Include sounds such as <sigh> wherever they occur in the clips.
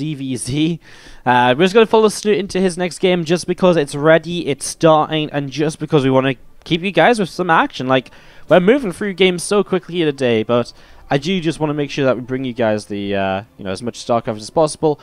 ZVZ. Uh, we're just going to follow Snute into his next game just because it's ready, it's starting, and just because we want to keep you guys with some action. Like, we're moving through games so quickly here today, but I do just want to make sure that we bring you guys the, uh, you know, as much StarCraft as possible.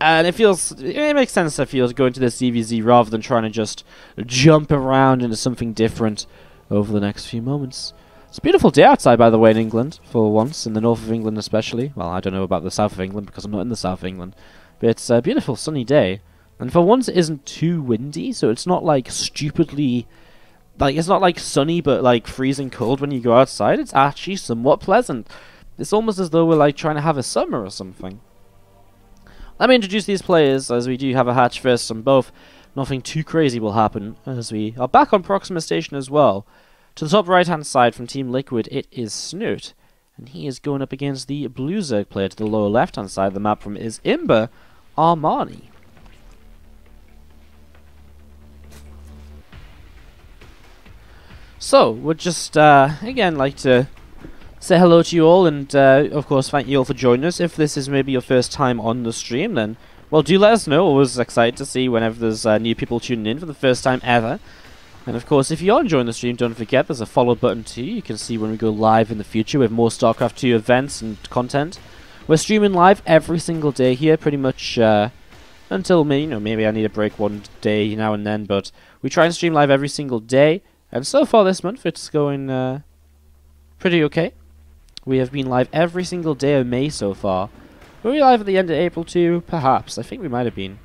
And it feels, it makes sense, I feel, to go into this ZVZ rather than trying to just jump around into something different over the next few moments. It's a beautiful day outside, by the way, in England, for once, in the north of England especially. Well, I don't know about the south of England because I'm not in the south of England. But it's a beautiful sunny day. And for once, it isn't too windy, so it's not like stupidly. Like, it's not like sunny but like freezing cold when you go outside. It's actually somewhat pleasant. It's almost as though we're like trying to have a summer or something. Let me introduce these players, as we do have a hatch first on both. Nothing too crazy will happen, as we are back on Proxima Station as well. To the top right hand side from Team Liquid, it is Snute. And he is going up against the Blue Zerg player to the lower left hand side of the map from isIMBA Armani. So, we'd just, uh, again, like to say hello to you all, and uh, of course, thank you all for joining us. If this is maybe your first time on the stream, then, well, do let us know. Always excited to see whenever there's uh, new people tuning in for the first time ever. And of course, if you are enjoying the stream, don't forget there's a follow button too. You can see when we go live in the future with more StarCraft 2 events and content. We're streaming live every single day here, pretty much uh, until me. You know, maybe I need a break one day now and then, but we try and stream live every single day. And so far this month, it's going uh, pretty okay. We have been live every single day of May so far. Were we live at the end of April too? Perhaps. I think we might have been.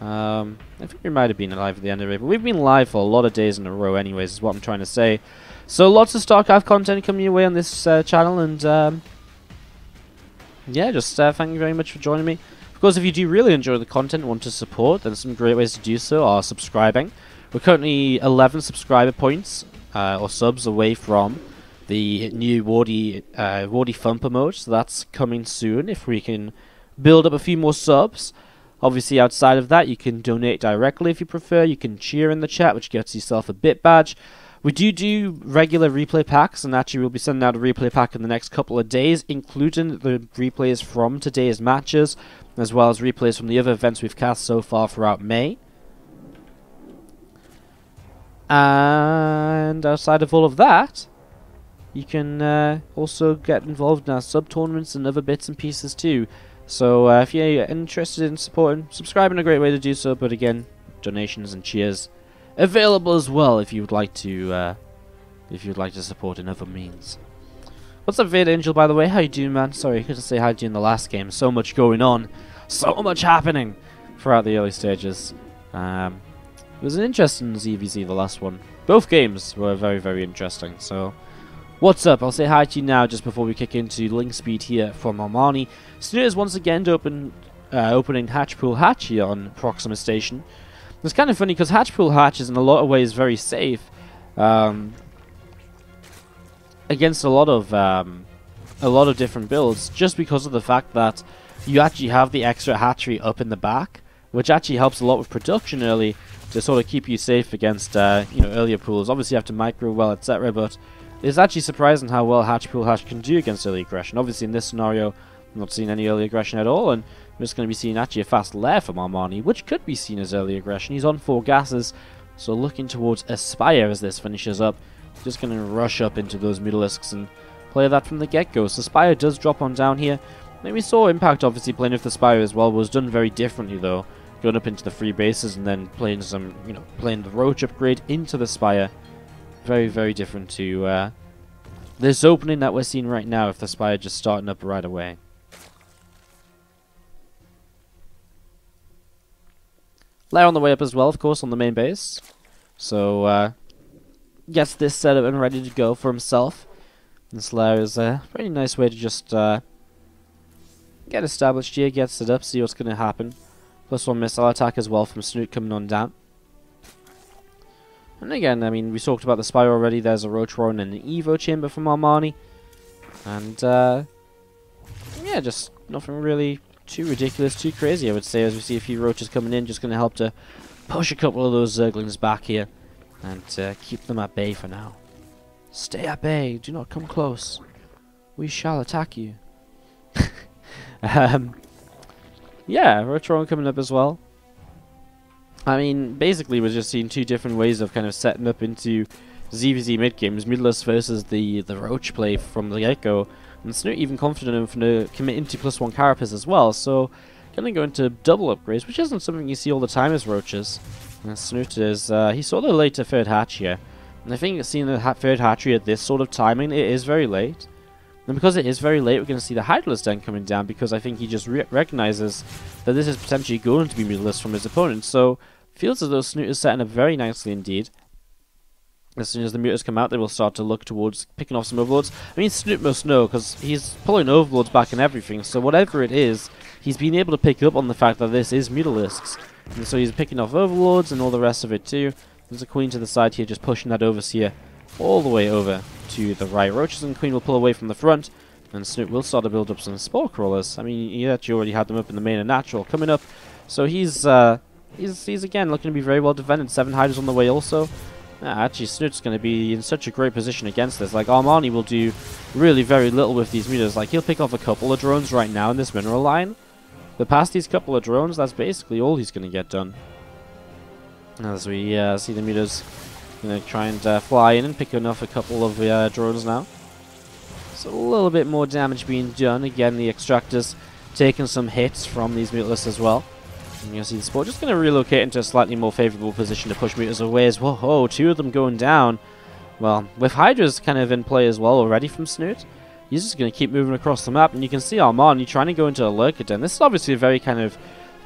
Um, I think we might have been live at the end of it, but We've been live for a lot of days in a row anyways, is what I'm trying to say. So lots of StarCraft content coming your way on this uh, channel, and um, yeah, just uh, thank you very much for joining me. Of course, if you do really enjoy the content and want to support, then some great ways to do so are subscribing. We're currently 11 subscriber points, uh, or subs, away from the new Wardi, uh, Wardi Thumper mode, so that's coming soon if we can build up a few more subs. Obviously, outside of that, you can donate directly if you prefer. You can cheer in the chat, which gets yourself a bit badge. We do do regular replay packs, and actually we'll be sending out a replay pack in the next couple of days, including the replays from today's matches, as well as replays from the other events we've cast so far throughout May. And outside of all of that, you can uh, also get involved in our sub-tournaments and other bits and pieces too. So uh, if you're interested in supporting, subscribing a great way to do so, but again, donations and cheers available as well if you would like to uh, if you'd like to support in other means. What's up, Vader Angel, by the way? How you doing, man? Sorry, couldn't say hi to you in the last game. So much going on. So much happening throughout the early stages. Um, it was an interesting ZVZ, the last one. Both games were very, very interesting, so... What's up? I'll say hi to you now just before we kick into Ling Speed here from Armani. Snute is once again open, uh, opening Hatchpool Hatch here on Proxima Station. It's kind of funny because Hatchpool Hatch is in a lot of ways very safe um, against a lot of um, a lot of different builds just because of the fact that you actually have the extra hatchery up in the back, which actually helps a lot with production early to sort of keep you safe against uh, you know earlier pools. Obviously, you have to micro well, etc., but it's actually surprising how well Hatchpool Hatch can do against early aggression. Obviously, in this scenario, I'm not seeing any early aggression at all, and I'm just going to be seeing actually a fast lair from Armani, which could be seen as early aggression. He's on four gases, so looking towards Aspire as this finishes up. Just going to rush up into those Mutalisks and play that from the get-go. So Spire does drop on down here. Then we saw Impact obviously playing with the Spire as well, was done very differently though. Going up into the free bases and then playing some, you know, playing the Roach upgrade into the Spire. Very, very different to uh, this opening that we're seeing right now if the Spire just starting up right away. Lair on the way up as well, of course, on the main base. So, uh, gets this set up and ready to go for himself. This Lair is a pretty nice way to just uh, get established here, get set up, see what's going to happen. Plus one missile attack as well from Snute coming on down. And again, I mean, we talked about the Spire already. There's a Roach Warren and an Evo Chamber from Armani. And, uh, yeah, just nothing really too ridiculous, too crazy, I would say, as we see a few Roaches coming in. Just going to help to push a couple of those Zerglings back here and uh, keep them at bay for now. Stay at bay. Do not come close. We shall attack you. <laughs> um, Yeah, Roach Warren coming up as well. I mean, basically we're just seeing two different ways of kind of setting up into ZVZ mid games. Mutalisk versus the, the Roach play from the get-go. And Snute even confident enough to commit into plus one Carapace as well, so gonna go into double upgrades, which isn't something you see all the time as Roaches. And Snute is, uh, he's sort of late third hatch here. And I think seeing the ha third hatchery at this sort of timing, it is very late. And because it is very late, we're going to see the Hydralisk Den coming down because I think he just re recognizes that this is potentially going to be Mutalisk from his opponent. So, feels as though Snute is setting up very nicely indeed. As soon as the Mutas come out, they will start to look towards picking off some overlords. I mean, Snute must know, because he's pulling overlords back and everything, so whatever it is, he's been able to pick up on the fact that this is Mutalisks. And so he's picking off overlords and all the rest of it too. There's a queen to the side here, just pushing that overseer all the way over to the right. Roaches and Queen will pull away from the front, and Snute will start to build up some Spore Crawlers. I mean, he actually already had them up in the main and natural coming up, so he's uh, he's he's again looking to be very well defended. Seven Hydras on the way also. Yeah, actually, Snute's going to be in such a great position against this. Like, Armani will do really very little with these Mutas. Like, he'll pick off a couple of drones right now in this mineral line. But past these couple of drones, that's basically all he's going to get done. As we uh, see the Mutas going to try and uh, fly in and pick off a couple of uh, drones now. So a little bit more damage being done. Again, the extractors taking some hits from these Mutalisks as well. You'll see the Spore just going to relocate into a slightly more favourable position to push Mutas away as well. Oh, two of them going down. Well, with Hydra's kind of in play as well already from Snute, he's just going to keep moving across the map. And you can see Armani trying to go into a Lurker Den. This is obviously a very kind of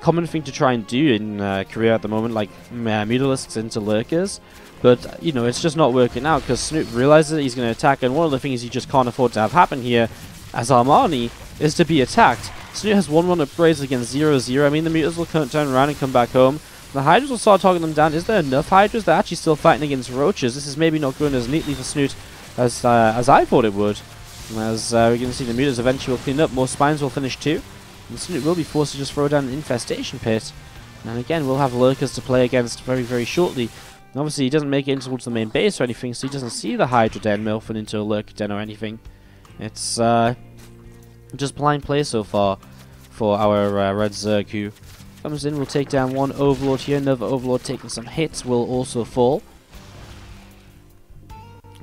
common thing to try and do in uh, Korea at the moment, like uh, Mutalisks into Lurkers. But, you know, it's just not working out because Snute realizes he's going to attack, and one of the things he just can't afford to have happen here as Armani is to be attacked. Snute has 1-1 upgrades against 0-0. I mean, the Mutas will turn around and come back home. The Hydras will start talking them down. Is there enough Hydras? They're actually still fighting against Roaches. This is maybe not going as neatly for Snute as, uh, as I thought it would. As uh, we're going to see the Mutas eventually will clean up. More Spines will finish too. And Snute will be forced to just throw down an Infestation Pit. And again, we'll have Lurkers to play against very, very shortly. And obviously, he doesn't make it towards the main base or anything, so he doesn't see the Hydra Den morphing into a Lurker Den or anything. It's uh, just blind play so far for our uh, Red Zerg, who comes in, We'll take down one Overlord here. Another Overlord taking some hits will also fall.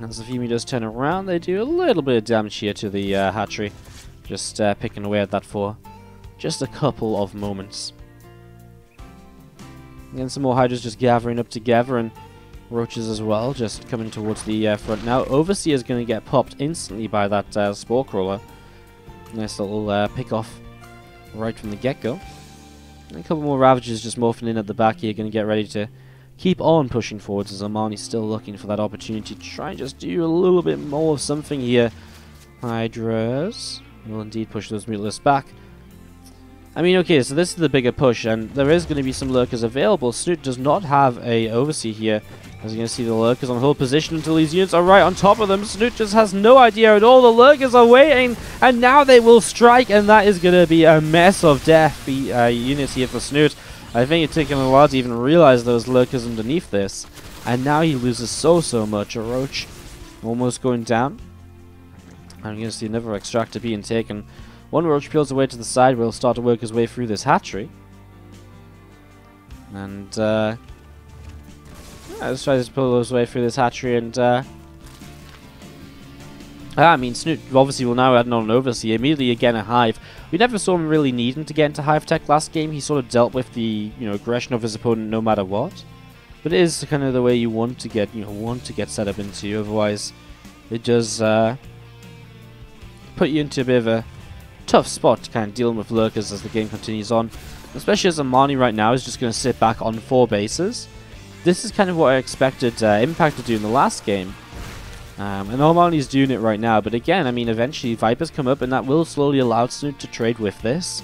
As the Fumi does turn around, they do a little bit of damage here to the uh, hatchery. Just uh, picking away at that for just a couple of moments. Again, some more Hydras just gathering up together, and Roaches as well, just coming towards the uh, front now. Overseer is going to get popped instantly by that uh, Spore Crawler. Nice little uh, pick off right from the get-go. A couple more Ravagers just morphing in at the back here, going to get ready to keep on pushing forwards as Armani's still looking for that opportunity to try and just do a little bit more of something here. Hydras will indeed push those Mutalisks back. I mean, okay, so this is the bigger push, and there is going to be some lurkers available. Snute does not have a oversee here. As you're going to see the lurkers on hold position until these units are right on top of them. Snute just has no idea at all. The lurkers are waiting, and now they will strike, and that is going to be a mess of death uh, units here for Snute. I think it took him a while to even realize those lurkers underneath this. And now he loses so, so much. A roach almost going down. I'm going to see another extractor being taken. One roach peels away to the side will start to work his way through this hatchery. And, uh... Yeah, let's try to pull his way through this hatchery and, uh... Ah, I mean, Snute obviously will now add on an overseer. Immediately again a Hive. We never saw him really needing to get into Hive Tech last game. He sort of dealt with the, you know, aggression of his opponent no matter what. But it is kind of the way you want to get, you know, want to get set up into. You. Otherwise, it does, uh... Put you into a bit of a tough spot to kind of dealing with lurkers as the game continues on. Especially as Armani right now is just going to sit back on four bases. This is kind of what I expected uh, Impact to do in the last game. Um, and Armani's doing it right now, but again, I mean, eventually Vipers come up and that will slowly allow Snute to trade with this.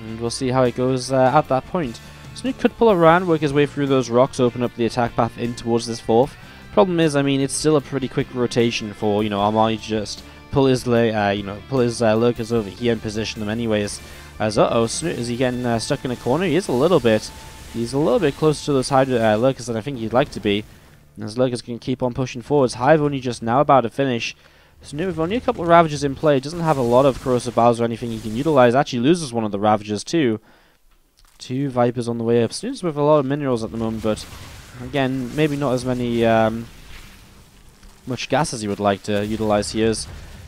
And we'll see how it goes uh, at that point. Snute could pull around, work his way through those rocks, open up the attack path in towards this fourth. Problem is, I mean, it's still a pretty quick rotation for, you know, Armani just pull his uh, you know pull his uh, lurkers over here and position them anyways. As uh oh, Snute is he getting uh, stuck in a corner? He is a little bit. He's a little bit closer to those hide uh, lurkers than I think he'd like to be. And his lurkers can keep on pushing forwards. Hive only just now about to finish. Snute with only a couple of Ravagers in play, doesn't have a lot of Corrosive Biles or anything he can utilize, actually loses one of the Ravagers too. Two Vipers on the way up. Snute's with a lot of minerals at the moment, but again, maybe not as many, um, much gas as he would like to utilize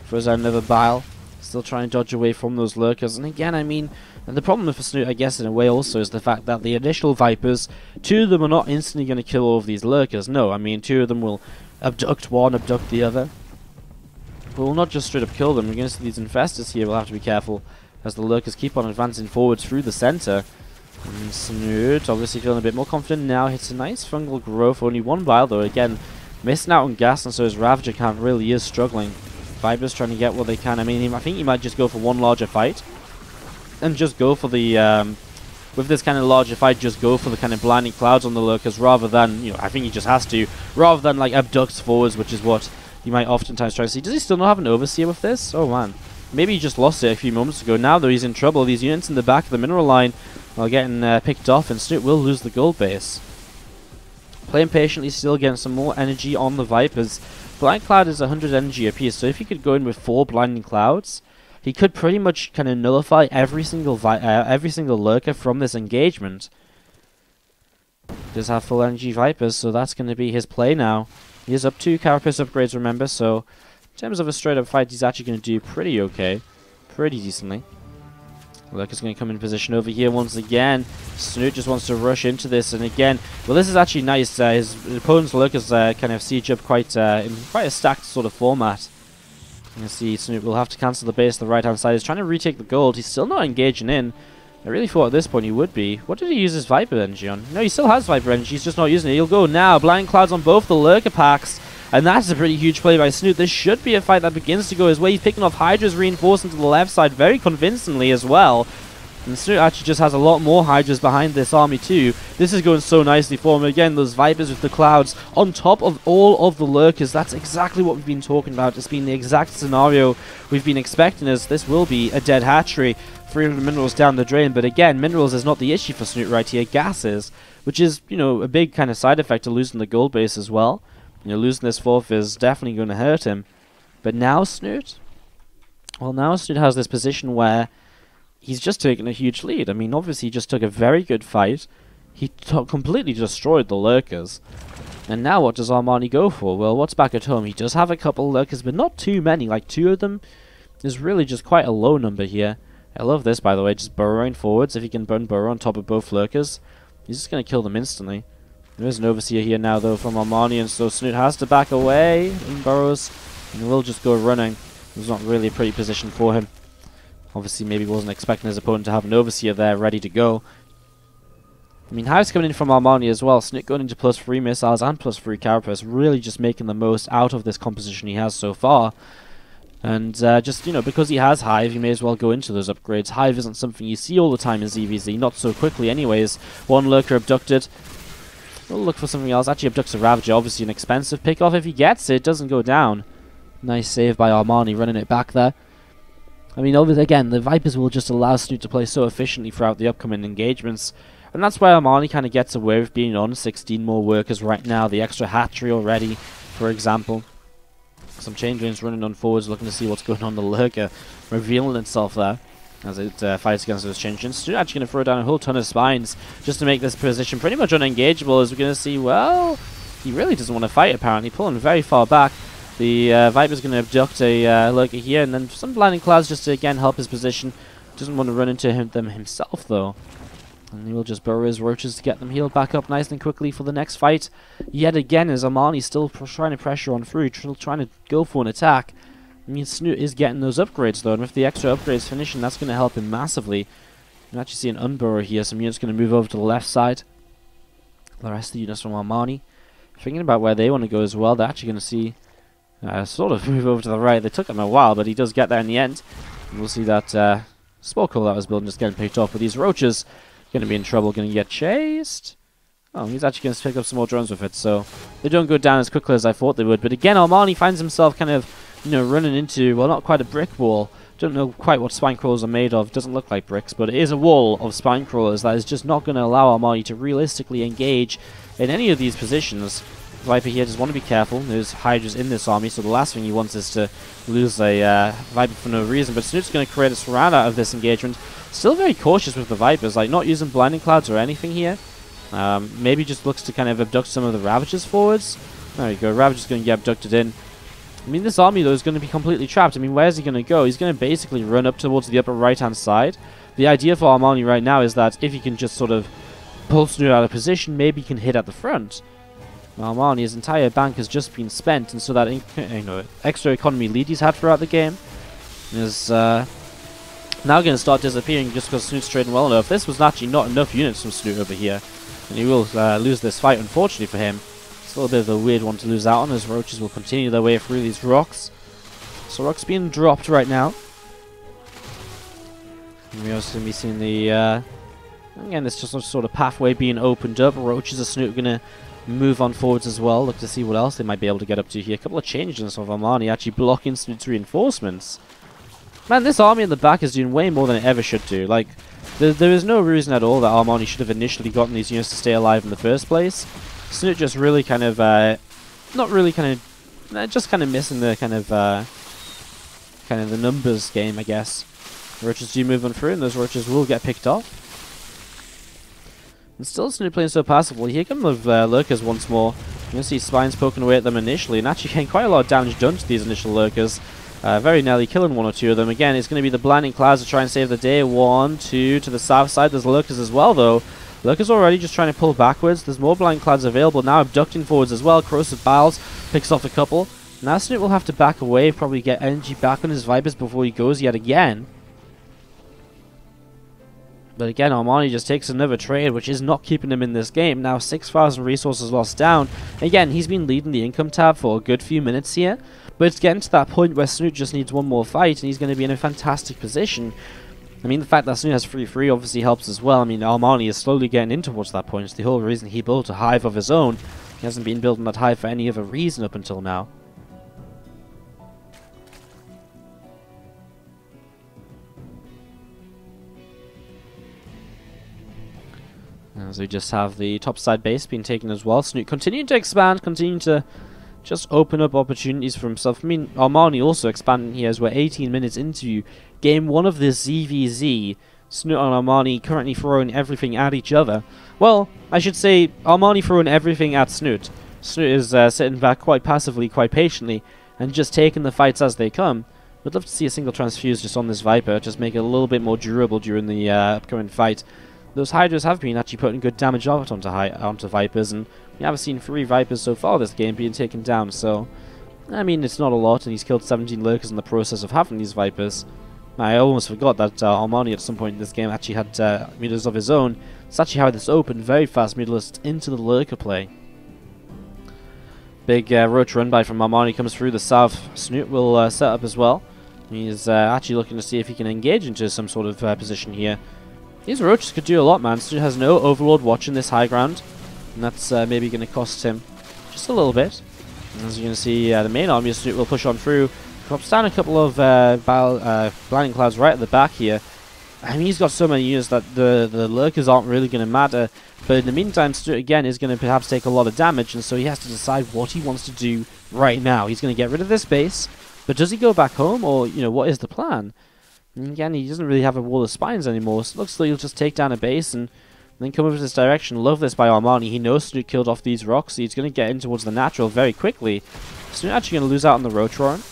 here. Throws out another Bile. Still trying to dodge away from those Lurkers. And again, I mean, and the problem with Snute, I guess, in a way also, is the fact that the initial Vipers, two of them are not instantly going to kill all of these Lurkers. No, I mean, two of them will abduct one, abduct the other. But we'll not just straight up kill them. Against these Infestors here, we'll have to be careful as the Lurkers keep on advancing forward through the center. And Snute, obviously feeling a bit more confident now, hits a nice fungal growth, only one bile though, again, missing out on gas, and so his Ravager count really is struggling. Vipers trying to get what they can. I mean, I think he might just go for one larger fight. And just go for the, um, with this kind of larger fight, just go for the kind of blinding clouds on the lurkers rather than, you know, I think he just has to, rather than like abducts forwards, which is what you might oftentimes try to see. Does he still not have an overseer with this? Oh man. Maybe he just lost it a few moments ago. Now though he's in trouble. These units in the back of the mineral line are getting uh, picked off and Snute will lose the gold base. Playing patiently, still getting some more energy on the Vipers. Blind Cloud is 100 energy apiece, so if he could go in with four Blinding Clouds, he could pretty much kind of nullify every single uh, every single lurker from this engagement. Does have full energy Vipers, so that's going to be his play now. He is up two Carapace upgrades, remember, so in terms of a straight up fight, he's actually going to do pretty okay. Pretty decently. Lurker's going to come in position over here once again. Snute just wants to rush into this, and again, well, this is actually nice. Uh, his opponent's Lurker's uh, kind of siege up quite uh, in quite a stacked sort of format. You can see Snute will have to cancel the base the right-hand side. He's trying to retake the gold. He's still not engaging in. I really thought at this point he would be. What did he use his Viper Energy on? No, he still has Viper Energy. He's just not using it. He'll go now. Blind Clouds on both the Lurker packs. And that's a pretty huge play by Snute. This should be a fight that begins to go his way. He's picking off Hydra's reinforcing to the left side very convincingly as well. And Snute actually just has a lot more Hydras behind this army too. This is going so nicely for him. Again, those Vipers with the clouds on top of all of the Lurkers. That's exactly what we've been talking about. It's been the exact scenario we've been expecting as this will be a dead hatchery. 300 minerals down the drain, but again, minerals is not the issue for Snute right here. Gases, which is, you know, a big kind of side effect to losing the gold base as well. You know, losing this fourth is definitely going to hurt him. But now Snute? Well, now Snute has this position where he's just taken a huge lead. I mean, obviously he just took a very good fight. He completely destroyed the lurkers. And now what does Armani go for? Well, what's back at home? He does have a couple lurkers, but not too many. Like two of them is really just quite a low number here. I love this, by the way, just burrowing forwards. If he can burn burrow on top of both lurkers, he's just going to kill them instantly. There is an overseer here now, though, from Armani, and so Snute has to back away in burrows, and will just go running. It's not really a pretty position for him. Obviously, maybe wasn't expecting his opponent to have an Overseer there ready to go. I mean, Hive's coming in from Armani as well. Snick going into plus 3 missiles and plus 3 Carapace, really just making the most out of this composition he has so far. And uh, just, you know, because he has Hive, he may as well go into those upgrades. Hive isn't something you see all the time in ZVZ, not so quickly anyways. One Lurker abducted. We'll look for something else. Actually abducts a Ravager, obviously an expensive pick-off. If he gets it, doesn't go down. Nice save by Armani, running it back there. I mean, obviously, again, the Vipers will just allow Snute to play so efficiently throughout the upcoming engagements. And that's why Armani kind of gets away with being on 16 more workers right now. The extra hatchery already, for example. Some changelings running on forwards looking to see what's going on. The Lurker revealing itself there as it uh, fights against those changelings. Snute actually going to throw down a whole ton of spines just to make this position pretty much unengageable as we're going to see, well, he really doesn't want to fight apparently, pulling very far back. The uh, Viper's going to abduct a uh, Lurker here, and then some Blinding Clouds just to again help his position. Doesn't want to run into him, them himself, though. And he will just burrow his roaches to get them healed back up nice and quickly for the next fight. Yet again, as Armani still trying to pressure on through, trying to go for an attack. I mean, Snute is getting those upgrades, though, and with the extra upgrades finishing, that's going to help him massively. You actually see an Unburrow here. Some units going to move over to the left side. The rest of the units from Armani. Thinking about where they want to go as well, they're actually going to see uh, sort of <laughs> move over to the right. They took him a while, but he does get there in the end. And we'll see that uh, Spore that was building just getting picked off. But these roaches going to be in trouble, going to get chased. Oh, he's actually going to pick up some more drones with it, so they don't go down as quickly as I thought they would. But again, Armani finds himself kind of, you know, running into, well, not quite a brick wall. Don't know quite what spine crawlers are made of. Doesn't look like bricks, but it is a wall of spine crawlers that is just not going to allow Armani to realistically engage in any of these positions. Viper here just want to be careful. There's Hydras in this army, so the last thing he wants is to lose a uh, Viper for no reason. But Snute's going to create a surround out of this engagement. Still very cautious with the Vipers, like not using Blinding Clouds or anything here. Um, maybe just looks to kind of abduct some of the Ravagers forwards. There we go, Ravager's going to get abducted in. I mean, this army, though, is going to be completely trapped. I mean, where's he going to go? He's going to basically run up towards the upper right-hand side. The idea for Armani right now is that if he can just sort of pull Snute out of position, maybe he can hit at the front. Armani, his entire bank has just been spent, and so that you <laughs> know, extra economy lead he's had throughout the game is uh, now going to start disappearing just because Snute's trading well enough. This was actually not enough units from Snute over here, and he will uh, lose this fight, unfortunately for him. A little bit of a weird one to lose out on, as Roaches will continue their way through these rocks. So rocks being dropped right now. And we're also to be seeing the... Uh, again, there's just sort of pathway being opened up. Roaches are Snute going to move on forwards as well. Look to see what else they might be able to get up to here. A couple of changes of Armani actually blocking Snute's reinforcements. Man, this army in the back is doing way more than it ever should do. Like, there, there is no reason at all that Armani should have initially gotten these units to stay alive in the first place. Snute just really kind of, uh, not really kind of, just kind of missing the kind of, uh, kind of the numbers game, I guess. Roaches do move on through, and those roaches will get picked off. And still Snute playing so passively. Here come the uh, lurkers once more. You can see spines poking away at them initially, and actually getting quite a lot of damage done to these initial lurkers. Uh, very nearly killing one or two of them. Again, it's going to be the Blinding Clouds to try and save the day. One, two, to the south side. There's lurkers as well, though. Lurkers already just trying to pull backwards. There's more blind Clouds available now, abducting forwards as well. Corrosive Biles picks off a couple. Now Snute will have to back away, probably get energy back on his Vipers before he goes yet again. But again, Armani just takes another trade, which is not keeping him in this game. Now 6,000 resources lost down. Again, he's been leading the income tab for a good few minutes here. But it's getting to that point where Snute just needs one more fight, and he's going to be in a fantastic position. I mean, the fact that Snute has 3-3 obviously helps as well. I mean, Armani is slowly getting in towards that point. It's the whole reason he built a hive of his own. He hasn't been building that hive for any other reason up until now. As we just have the top side base being taken as well. Snute continuing to expand, continuing to just open up opportunities for himself. I mean, Armani also expanding here as we're 18 minutes into game one of this ZVZ. Snute and Armani currently throwing everything at each other. Well, I should say Armani throwing everything at Snute. Snute is uh, sitting back quite passively, quite patiently, and just taking the fights as they come. Would love to see a single transfuse just on this Viper, just make it a little bit more durable during the uh, upcoming fight those Hydras have been actually putting good damage out onto, onto Vipers, and we haven't seen three Vipers so far this game being taken down, so... I mean, it's not a lot, and he's killed 17 Lurkers in the process of having these Vipers. I almost forgot that uh, Armani at some point in this game actually had uh, of his own. It's actually how this opened very fast Mutalisk into the Lurker play. Big uh, roach run by from Armani comes through the south. Snute will uh, set up as well. He's uh, actually looking to see if he can engage into some sort of uh, position here. These roaches could do a lot, man. Snute has no overlord watching this high ground. And that's uh, maybe going to cost him just a little bit. And as you can see, uh, the main army will push on through. Drops down a couple of uh, uh, Blinding Clouds right at the back here. I mean, he's got so many units that the, the Lurkers aren't really going to matter. But in the meantime, Snute again is going to perhaps take a lot of damage. And so he has to decide what he wants to do right now. He's going to get rid of this base. But does he go back home? Or, you know, what is the plan? And again, he doesn't really have a wall of spines anymore, so it looks like he'll just take down a base and then come over this direction. Love this by Armani. He knows Snute killed off these rocks, so he's going to get in towards the natural very quickly. Snute actually going to lose out on the Roach Warren.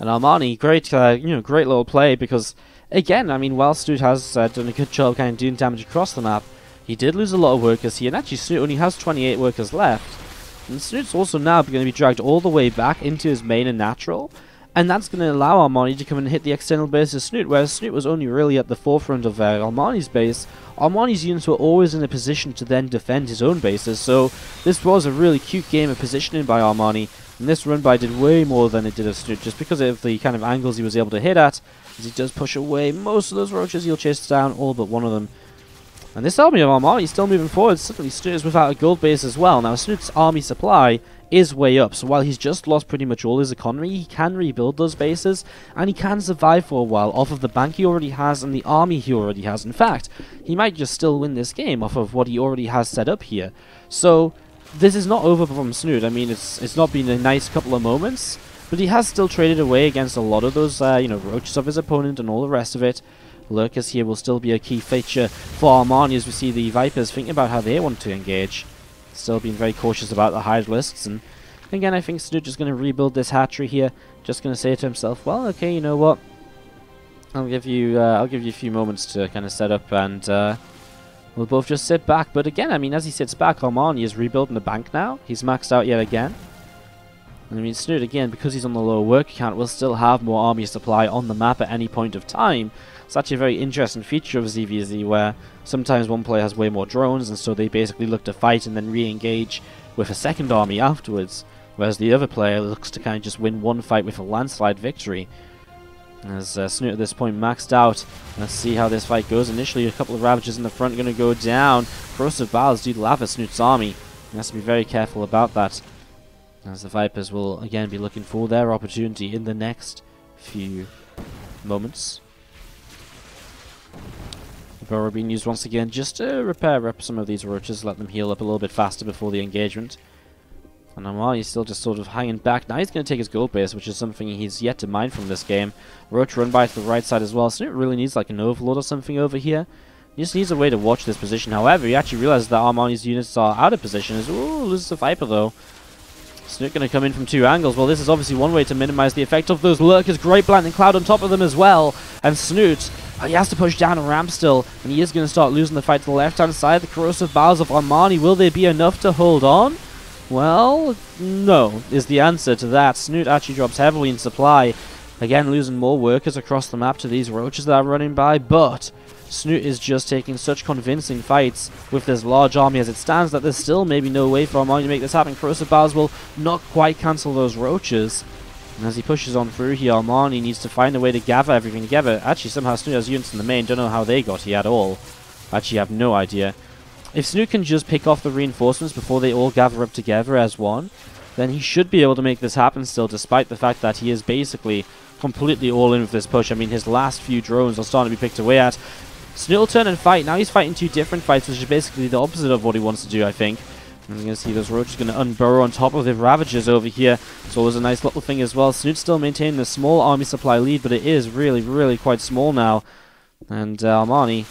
And Armani, great, uh, you know, great little play because, again, I mean, while Snute has uh, done a good job kind of doing damage across the map, he did lose a lot of workers here, and actually Snute only has 28 workers left. And Snute's also now going to be dragged all the way back into his main and natural, and that's going to allow Armani to come and hit the external base of Snute, whereas Snute was only really at the forefront of uh, Armani's base. Armani's units were always in a position to then defend his own bases, so this was a really cute game of positioning by Armani, and this run by did way more than it did of Snute, just because of the kind of angles he was able to hit at, as he does push away most of those roaches, he'll chase down all but one of them. And this army of Armani is still moving forward, suddenly Snute is without a gold base as well. Now Snute's army supply is way up. So while he's just lost pretty much all his economy, he can rebuild those bases, and he can survive for a while off of the bank he already has and the army he already has. In fact, he might just still win this game off of what he already has set up here. So this is not over from Snute. I mean, it's it's not been a nice couple of moments, but he has still traded away against a lot of those, uh, you know, roaches of his opponent and all the rest of it. Lurkers here will still be a key feature for Armani as we see the Vipers thinking about how they want to engage. Still being very cautious about the Hydralisks, and again, I think Snute is going to rebuild this hatchery here. Just going to say to himself, well, okay, you know what? I'll give you, uh, I'll give you a few moments to kind of set up and. Uh, We'll both just sit back. But again, I mean, as he sits back, Armani is rebuilding the bank now. He's maxed out yet again. And I mean, Snute, again, because he's on the lower work account, will still have more army supply on the map at any point of time. It's actually a very interesting feature of ZVZ where sometimes one player has way more drones and so they basically look to fight and then re-engage with a second army afterwards. Whereas the other player looks to kind of just win one fight with a landslide victory. As uh, Snute at this point maxed out. Let's see how this fight goes. Initially, a couple of Ravagers in the front going to go down. Corrosive Biles do lava Snute's army. He has to be very careful about that. As the Vipers will again be looking for their opportunity in the next few moments. Burrow being used once again just to repair up some of these roaches, let them heal up a little bit faster before the engagement. And while he's still just sort of hanging back. Now he's going to take his gold base, which is something he's yet to mine from this game. Roach run by to the right side as well, so it really needs like an overlord or something over here. He just needs a way to watch this position. However, he actually realizes that Armani's units are out of position. Ooh, loses the Viper though. Snute going to come in from two angles. Well, this is obviously one way to minimize the effect of those lurkers. Great Blinding Cloud on top of them as well. And Snute, uh, he has to push down a ramp still. And he is going to start losing the fight to the left-hand side. The Corrosive Biles of Armani. Will they be enough to hold on? Well, no, is the answer to that. Snute actually drops heavily in supply. Again, losing more workers across the map to these roaches that are running by, but Snute is just taking such convincing fights with this large army as it stands that there's still maybe no way for Armani to make this happen. Corrosive Biles will not quite cancel those roaches. And as he pushes on through here, Armani needs to find a way to gather everything together. Actually, somehow Snute has units in the main. Don't know how they got here at all. Actually, have no idea. If Snute can just pick off the reinforcements before they all gather up together as one, then he should be able to make this happen still, despite the fact that he is basically completely all in with this push. I mean, his last few drones are starting to be picked away at. Snute will turn and fight. Now he's fighting two different fights, which is basically the opposite of what he wants to do, I think. You're going to see those roaches going to unburrow on top of the Ravagers over here. So it was a nice little thing as well. Snute still maintaining a small army supply lead, but it is really, really quite small now. And uh, Armani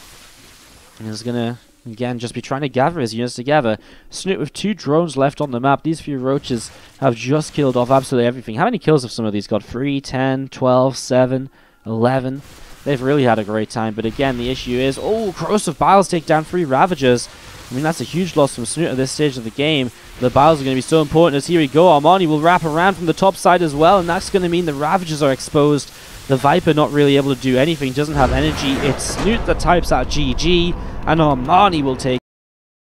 is going to Again, just be trying to gather his units together. Snute with two drones left on the map. These few roaches have just killed off absolutely everything. How many kills have some of these got? 3, 10, 12, 7, 11. They've really had a great time. But again, the issue is, oh, Corrosive Biles take down three Ravagers. I mean, that's a huge loss from Snute at this stage of the game. The Biles are going to be so important as here we go. Armani will wrap around from the top side as well, and that's going to mean the Ravagers are exposed. The Viper not really able to do anything, doesn't have energy. It's Snute that types out GG, and Armani will take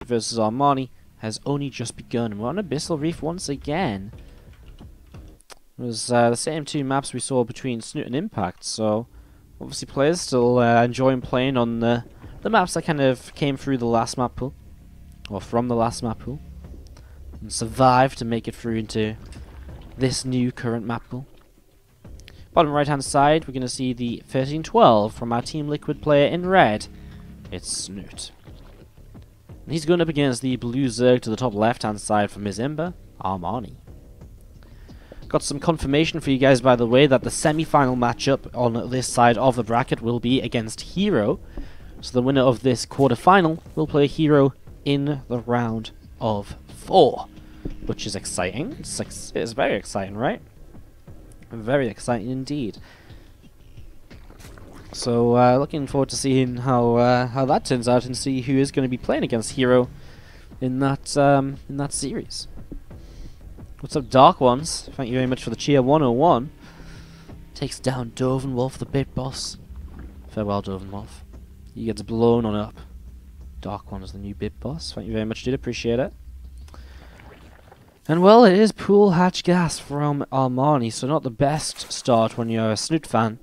versus Armani has only just begun. We're on Abyssal Reef once again. It was uh, the same two maps we saw between Snute and Impact, so obviously players still uh, enjoying playing on the, the maps that kind of came through the last map pool, or from the last map pool, and survived to make it through into this new current map pool. Bottom right hand side, we're going to see the 1312 from our Team Liquid player in red. It's Snute. And he's going up against the blue Zerg to the top left hand side from isIMBA, Armani. Got some confirmation for you guys, by the way, that the semi-final matchup on this side of the bracket will be against Hero. So the winner of this quarter-final will play Hero in the round of four, which is exciting. It's, it's very exciting, right? Very exciting indeed. So uh, looking forward to seeing how uh, how that turns out and see who is going to be playing against Hero in that um, in that series. What's up, Dark Ones? Thank you very much for the cheer 101. Takes down Dovenwolf, the bit boss. Farewell, Dovenwolf. You gets blown on up. Dark One's the new bit boss. Thank you very much, dude. Appreciate it. And well, it is Pool Hatch Gas from Armani, so not the best start when you're a Snute fan.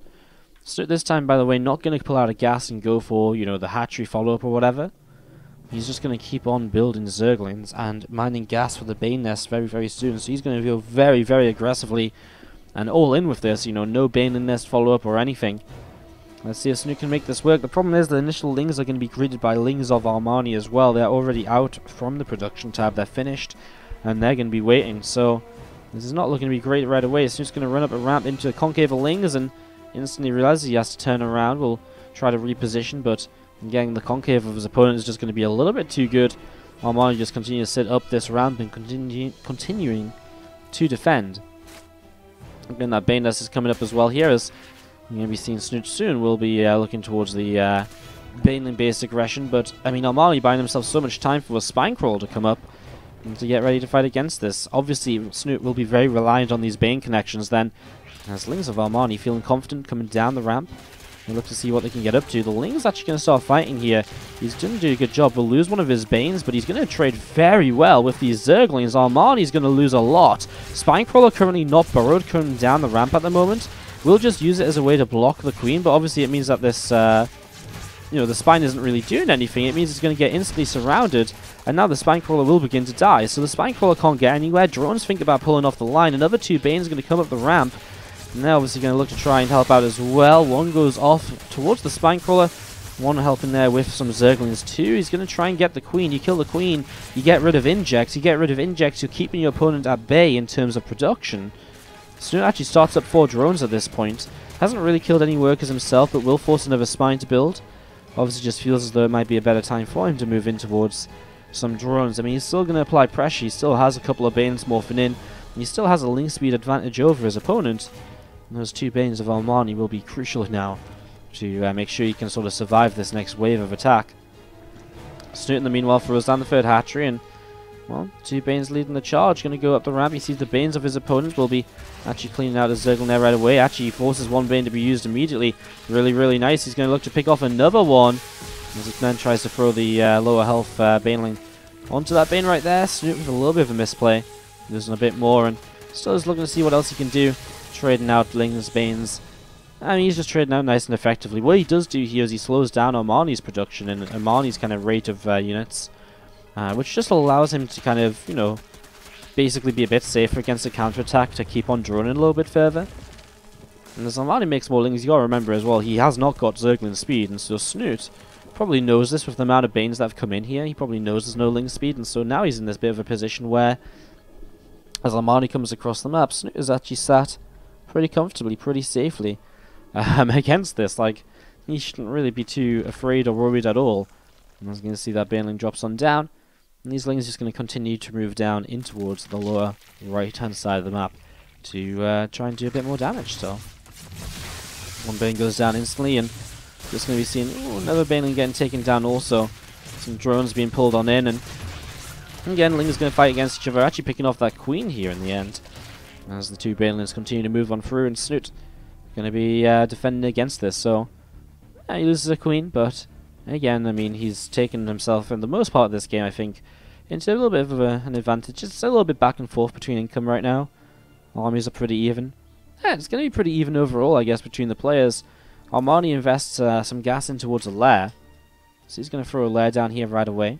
Snute this time, by the way, not going to pull out a gas and go for, you know, the hatchery follow-up or whatever. He's just going to keep on building Zerglings and mining gas for the Bane Nest very, very soon. So he's going to go very, very aggressively and all in with this. You know, no Bane Nest follow-up or anything. Let's see if Snute can make this work. The problem is the initial Lings are going to be greeted by Lings of Armani as well. They're already out from the production tab. They're finished. and they're going to be waiting. So this is not looking to be great right away. Snute's going to run up a ramp into the Concave of Lings and instantly realizes he has to turn around. We'll try to reposition, but getting the concave of his opponent is just going to be a little bit too good. Armani just continues to sit up this ramp and continue, continuing to defend. Again, that Bane Nest is coming up as well here as you're going to be seeing Snute soon. We'll be uh, looking towards the uh, Baneling-based aggression, but I mean, Armani buying himself so much time for a Spine Crawl to come up and to get ready to fight against this. Obviously, Snute will be very reliant on these Bane connections then, as Lings of Armani feeling confident coming down the ramp. Look to see what they can get up to. The Ling's actually going to start fighting here. He's going to do a good job. We'll lose one of his Banes, but he's going to trade very well with these Zerglings. Armani's going to lose a lot. Spinecrawler currently not burrowed coming down the ramp at the moment. We'll just use it as a way to block the Queen, but obviously it means that this... Uh, you know, the spine isn't really doing anything. It means it's going to get instantly surrounded, and now the spine crawler will begin to die. So the spine crawler can't get anywhere. Drones think about pulling off the line. Another two Banes are going to come up the ramp. And they're obviously going to look to try and help out as well. One goes off towards the spine crawler. One helping there with some Zerglings too. He's going to try and get the Queen. You kill the Queen, you get rid of Injects. You get rid of Injects, you're keeping your opponent at bay in terms of production. Snute actually starts up four drones at this point. Hasn't really killed any workers himself, but will force another spine to build. Obviously just feels as though it might be a better time for him to move in towards some drones. I mean, he's still going to apply pressure. He still has a couple of Banes morphing in. he still has a ling speed advantage over his opponent. Those two Banes of Armani will be crucial now to uh, make sure he can sort of survive this next wave of attack. Snute in the meanwhile throws down the third hatchery and well, two Banes leading the charge. Going to go up the ramp. He sees the Banes of his opponent will be actually cleaning out his Zergle right away. Actually, he forces one Bane to be used immediately. Really, really nice. He's going to look to pick off another one. As he then tries to throw the uh, lower health uh, Baneling onto that Bane right there. Snute with a little bit of a misplay. Losing a bit more and still is looking to see what else he can do trading out Ling's Banes. I mean, he's just trading out nice and effectively. What he does do here is he slows down Armani's production and Armani's kind of rate of uh, units, uh, which just allows him to kind of, you know, basically be a bit safer against a counterattack to keep on droning a little bit further. And as Armani makes more Lings, you gotta remember as well, he has not got Zergling speed, and so Snute probably knows this with the amount of Banes that have come in here. He probably knows there's no Ling speed, and so now he's in this bit of a position where, as Armani comes across the map, Snute is actually sat pretty comfortably, pretty safely um, <laughs> against this. Like, he shouldn't really be too afraid or worried at all. And I was going to see that Baneling drops on down. And these Lings just going to continue to move down in towards the lower right-hand side of the map to uh, try and do a bit more damage. So, one Bane goes down instantly, and just going to be seeing ooh, another Baneling getting taken down also. Some drones being pulled on in, and again, Ling is going to fight against each other, actually picking off that Queen here in the end as the two Banelings continue to move on through, and Snute going to be uh, defending against this. So yeah, he loses a queen, but again, I mean, he's taken himself, in the most part of this game, I think, into a little bit of a, an advantage. It's a little bit back and forth between income right now. Armies are pretty even. Yeah, it's going to be pretty even overall, I guess, between the players. Armani invests uh, some gas in towards a lair. So he's going to throw a lair down here right away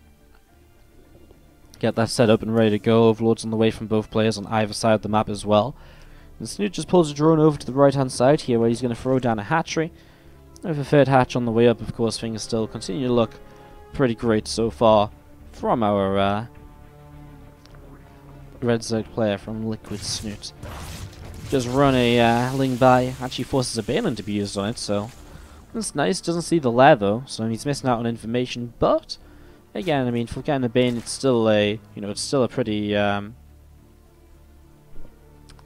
get that set up and ready to go. Overlords on the way from both players on either side of the map as well. And Snute just pulls a drone over to the right hand side here where he's going to throw down a hatchery. With a third hatch on the way up, of course, things still continue to look pretty great so far from our uh, Red Zerg player from Liquid Snute. Just run a uh, Ling by, actually forces a Balin to be used on it, so that's nice. Doesn't see the lair though, so he's missing out on information, but again, I mean, for getting a it's still a, you know, it's still a pretty, um,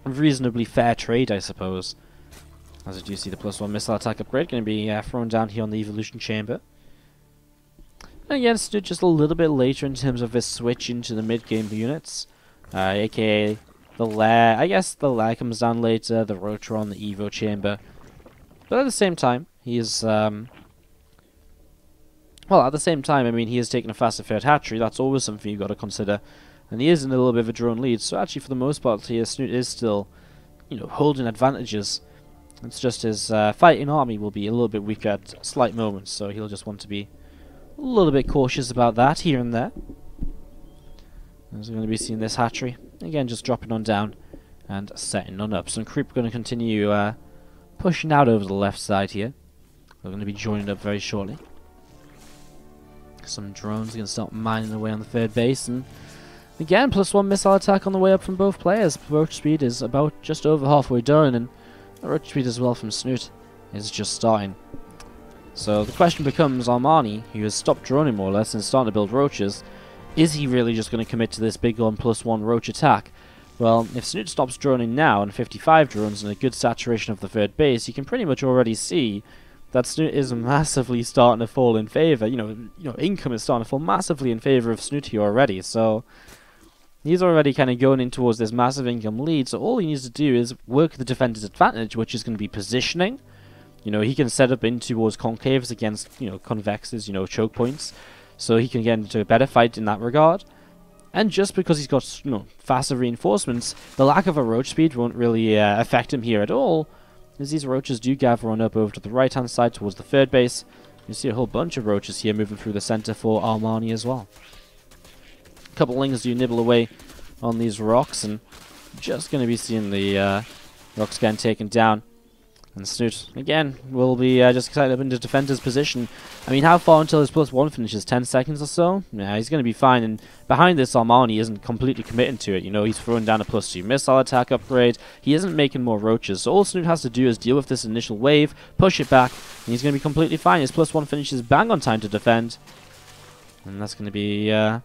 reasonably fair trade, I suppose. As I do see the plus one missile attack upgrade going to be uh, thrown down here on the evolution chamber. And again, still just a little bit later in terms of this switch into the mid-game units, uh, aka the lair. I guess the lair comes down later, the rotor on the Evo chamber. But at the same time, he is um, well, at the same time, I mean, he has taken a faster third hatchery. That's always something you've got to consider. And he is in a little bit of a drone lead. So actually, for the most part, here, Snute is still, you know, holding advantages. It's just his uh, fighting army will be a little bit weaker at slight moments. So he'll just want to be a little bit cautious about that here and there. As we're going to be seeing this hatchery. Again, just dropping on down and setting on up. So Creep going to continue uh, pushing out over the left side here. We're going to be joining up very shortly. Some drones are going to start mining away on the third base, and Again, plus one missile attack on the way up from both players. Roach speed is about just over halfway done, and roach speed as well from Snute is just starting. So the question becomes, Armani, who has stopped droning more or less and starting to build roaches, is he really just going to commit to this big one plus one roach attack? Well, if Snoot stops droning now and 55 drones and a good saturation of the third base, you can pretty much already see that Snute is massively starting to fall in favor. You know, you know, income is starting to fall massively in favor of Snooty already. So he's already kind of going in towards this massive income lead. So all he needs to do is work the defender's advantage, which is going to be positioning. You know, he can set up in towards concaves against, you know, convexes, you know, choke points. So he can get into a better fight in that regard. And just because he's got you know, faster reinforcements, the lack of a roach speed won't really uh, affect him here at all, as these roaches do gather on up over to the right-hand side towards the third base. You see a whole bunch of roaches here moving through the center for Armani as well. A couple lings do nibble away on these rocks, and just going to be seeing the uh, rocks getting taken down. And Snute, again, will be uh, just excited up into defender's position. I mean, how far until his plus one finishes? 10 seconds or so? Yeah, he's going to be fine. And behind this, Armani isn't completely committing to it. You know, he's throwing down a plus two missile attack upgrade. He isn't making more roaches. So all Snute has to do is deal with this initial wave, push it back, and he's going to be completely fine. His plus one finishes bang on time to defend. And that's going to be... Uh,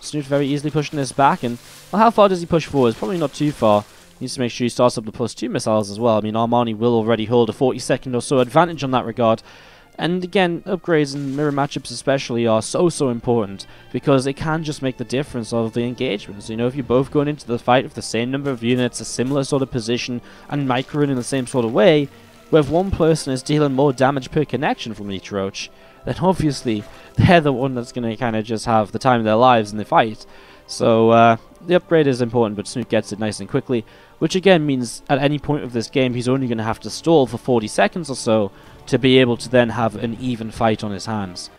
Snute very easily pushing this back. And, well, how far does he push forward? Probably not too far. Needs to make sure he starts up the plus two missiles as well. I mean, Armani will already hold a 40 second or so advantage on that regard. And again, upgrades and mirror matchups especially are so, so important because it can just make the difference of the engagements. You know, if you're both going into the fight with the same number of units, a similar sort of position, and microing in the same sort of way, where if one person is dealing more damage per connection from each roach, then obviously <laughs> they're the one that's going to kind of just have the time of their lives in the fight. So, uh, the upgrade is important, but Snute gets it nice and quickly, which again means at any point of this game he's only going to have to stall for 40 seconds or so to be able to then have an even fight on his hands.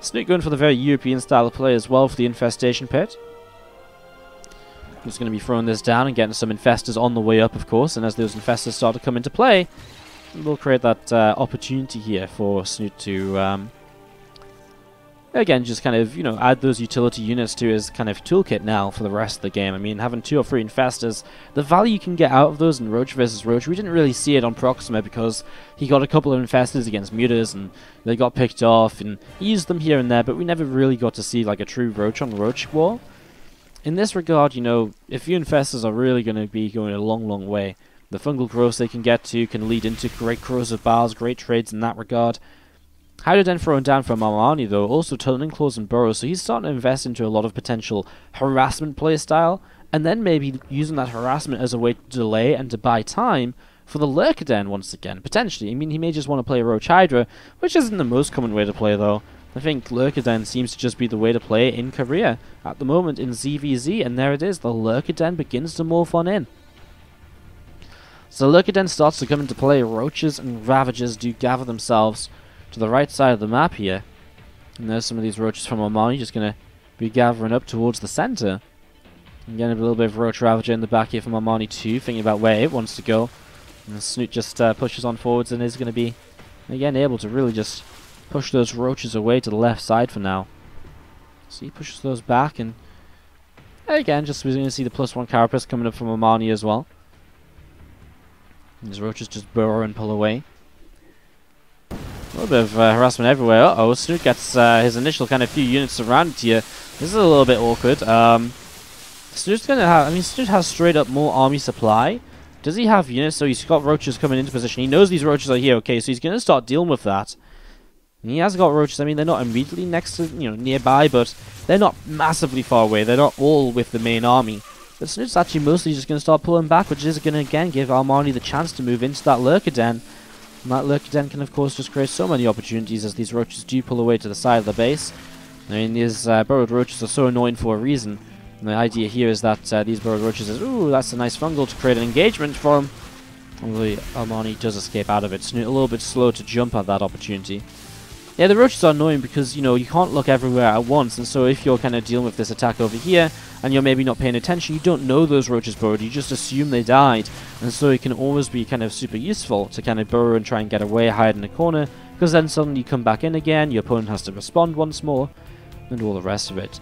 Snute going for the very European style of play as well for the Infestation Pit. He's going to be throwing this down and getting some infestors on the way up, of course, and as those infestors start to come into play, we'll create that uh, opportunity here for Snute to um, again, just kind of, you know, add those utility units to his kind of toolkit now for the rest of the game. I mean, having two or three infestors, the value you can get out of those in Roach versus Roach, we didn't really see it on Proxima because he got a couple of infestors against mutas and they got picked off and he used them here and there, but we never really got to see like a true Roach on Roach war. In this regard, you know, if your infestors are really going to be going a long, long way, the fungal growth they can get to can lead into great corrosive biles, great trades in that regard. Hydra Den thrown down from Armani though, also turning Claws and Burrows, so he's starting to invest into a lot of potential harassment playstyle, and then maybe using that harassment as a way to delay and to buy time for the Lurker Den once again, potentially. I mean, he may just want to play Roach Hydra, which isn't the most common way to play though. I think Lurker Den seems to just be the way to play in Korea at the moment in ZVZ, and there it is, the Lurker Den begins to morph on in. So Lurker Den starts to come into play, Roaches and Ravagers do gather themselves to the right side of the map here. And there's some of these roaches from Armani just going to be gathering up towards the center. And getting a little bit of Roach Ravager in the back here from Armani too, thinking about where it wants to go. And Snute just uh, pushes on forwards and is going to be, again, able to really just push those roaches away to the left side for now. So he pushes those back and again, just we're going to see the plus one carapace coming up from Armani as well. And these roaches just burrow and pull away. A little bit of uh, harassment everywhere. Uh-oh, Snute gets uh, his initial kind of few units surrounded here. This is a little bit awkward. Um, Snute's gonna have, I mean, Snute has straight up more army supply. Does he have units? So he's got roaches coming into position. He knows these roaches are here, okay, so he's gonna start dealing with that. And he has got roaches, I mean, they're not immediately next to, you know, nearby, but they're not massively far away. They're not all with the main army. But Snute's actually mostly just going to start pulling back, which is going to, again, give Armani the chance to move into that Lurker Den. And that Lurker can of course just create so many opportunities as these roaches do pull away to the side of the base. I mean, these uh, burrowed roaches are so annoying for a reason. And the idea here is that uh, these burrowed roaches is, ooh, that's a nice fungal to create an engagement for him. Although Armani does escape out of it. So a little bit slow to jump at that opportunity. Yeah, the roaches are annoying because, you know, you can't look everywhere at once, and so if you're kind of dealing with this attack over here, and you're maybe not paying attention, you don't know those roaches burrowed, you just assume they died, and so it can always be kind of super useful to kind of burrow and try and get away, hide in a corner, because then suddenly you come back in again, your opponent has to respond once more, and all the rest of it.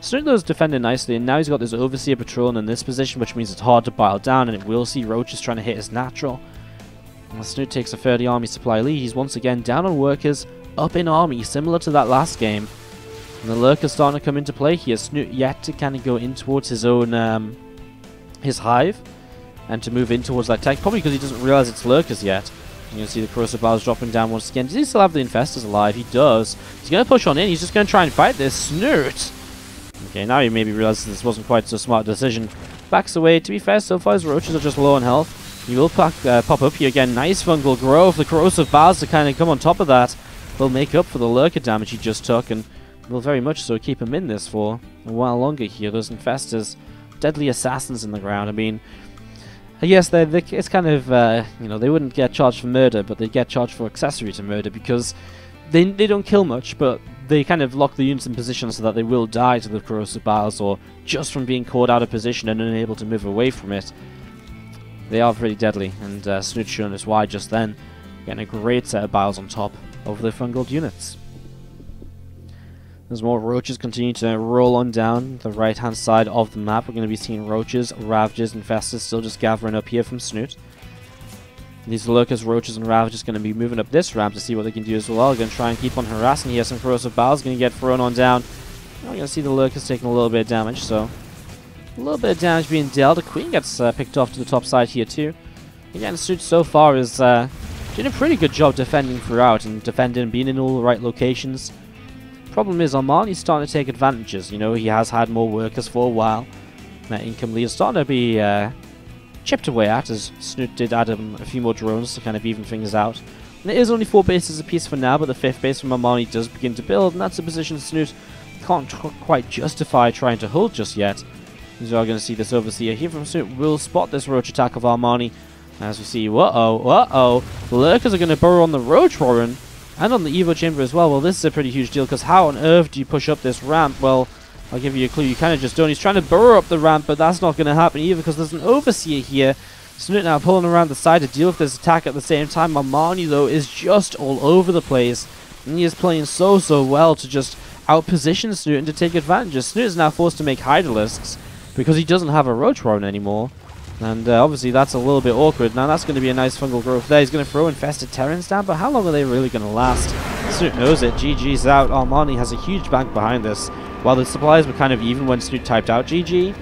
Is defending nicely, and now he's got this Overseer Patrol in this position, which means it's hard to bile down, and it will see Roaches trying to hit his natural. Snute takes a 30 army supply lead. He's once again down on workers, up in army, similar to that last game. And the Lurker's starting to come into play here. Snute yet to kind of go in towards his own, um, his hive, and to move in towards that tech, probably because he doesn't realize it's Lurkers yet. You can see the corrosive biles dropping down once again. Does he still have the infestors alive? He does. He's going to push on in. He's just going to try and fight this. Snute! Okay, now he maybe realizes this wasn't quite so smart decision. Backs away. To be fair, so far his roaches are just low on health. He will pop, uh, pop up here again. Nice fungal growth. The corrosive biles to kind of come on top of that will make up for the lurker damage he just took and will very much so keep him in this for a while longer here. Those infestors, deadly assassins in the ground. I mean, yes, they're, it's kind of, uh, you know, they wouldn't get charged for murder, but they get charged for accessory to murder because they, they don't kill much, but they kind of lock the units in position so that they will die to the corrosive biles or just from being caught out of position and unable to move away from it. They are pretty deadly, and uh, Snute showing us why just then, getting a great set of biles on top of the fungal units. As more roaches continue to roll on down the right hand side of the map, we're going to be seeing roaches, ravagers, and festers still just gathering up here from Snute. These lurkers, roaches, and ravagers going to be moving up this ramp to see what they can do as well. Going to try and keep on harassing here. Some corrosive biles going to get thrown on down. We're going to see the lurkers taking a little bit of damage, so a little bit of damage being dealt. The queen gets uh, picked off to the top side here too. Again, Snute so far is uh, doing a pretty good job defending throughout and defending being in all the right locations. Problem is, Armani's starting to take advantages. You know, he has had more workers for a while. That income lead is starting to be uh, chipped away at, as Snute did add a few more drones to kind of even things out. And it is only four bases apiece for now, but the fifth base from Armani does begin to build, and that's a position Snute can't quite justify trying to hold just yet. We are going to see this overseer here from Snute will spot this roach attack of Armani. As we see, uh-oh, uh-oh, lurkers are going to burrow on the roach warren, and on the Evo chamber as well. Well, this is a pretty huge deal, because how on earth do you push up this ramp? Well, I'll give you a clue. You kind of just don't. He's trying to burrow up the ramp, but that's not going to happen either because there's an Overseer here. Snute now pulling around the side to deal with this attack at the same time. Armani, though, is just all over the place. And he is playing so, so well to just outposition Snute and to take advantage. Snute is now forced to make Hydralisks because he doesn't have a Roach Warren anymore. And uh, obviously that's a little bit awkward. Now that's going to be a nice fungal growth there. He's going to throw Infested Terrans down, but how long are they really going to last? Snute knows it. GG's out. Armani has a huge bank behind this. While the supplies were kind of even when Snute typed out GG,